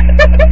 Ha ha ha!